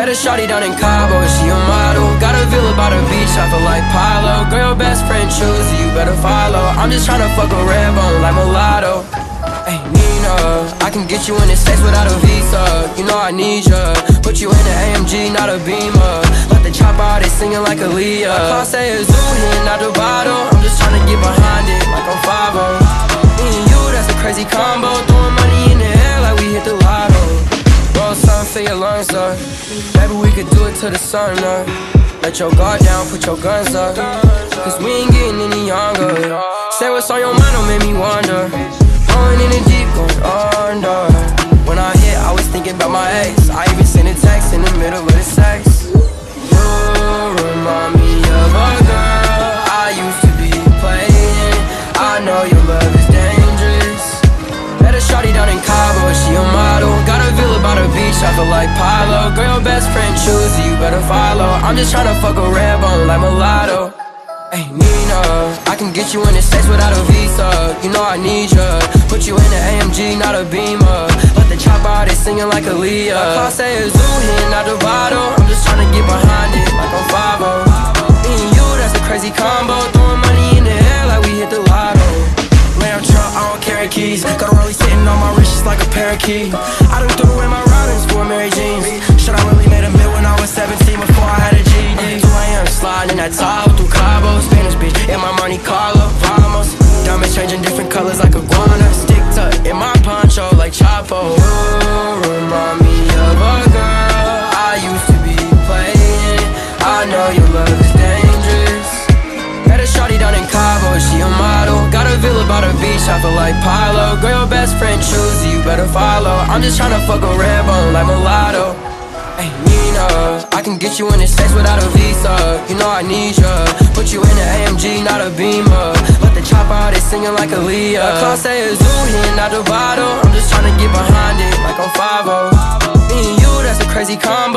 a shawty down in Cabo, she a model. Got a villa by the beach, I feel like Pilo. Girl, best friend choose you better follow. I'm just tryna fuck a red bone like mulatto. Hey Nina, I can get you in the States without a visa. You know I need ya. Put you in an AMG, not a Beamer. Let the chop out, they singing like Aaliyah. My car say it's here, not the bottle. I'm just tryna get behind it like I'm 5 Me and you, that's a crazy combo. For up. Maybe we could do it till the sun up. Let your guard down, put your guns up. Cause we ain't getting any younger. Say what's on your mind, don't make me wonder. Going in the deep, going under. When I hit, I was thinking about my ex. I even sent a text in the middle of the sex. Pilo. Girl, your best friend choose you, better follow. I'm just tryna fuck a red bone like mulatto. Hey Nina, I can get you in the States without a visa. You know I need ya. Put you in an AMG, not a Beamer. Let the chop out, they singing like Aaliyah. My car say it's here, not the bottle. I'm just tryna get behind it like I'm 5 Me and you, that's a crazy combo. Throwing money in the air like we hit the lotto. Lamb truck, I don't carry keys. Got a rollie sitting on my wrist just like a parakeet. I done threw sliding in that top through Cabo, Spanish bitch, in my Monte Carlo, vamos. Diamonds changing different colors like iguana. Stick tuck in my poncho like Chapo. You remind me of a girl I used to be playing. I know your love is dangerous. Met a shawty down in Cabo, she a model. Got a villa by the beach, I feel like Pilo. Girl, your best friend choose you, better follow. I'm just tryna fuck a red bone like mulatto. Hey Nina, I can get you in the States without visa. You know I need ya. Put you in an AMG, not a Beamer. Let the chop out, they singing like Aaliyah. My car say it's here, not the bottle. I'm just tryna get behind it like I'm 5 Me and you, that's a crazy combo.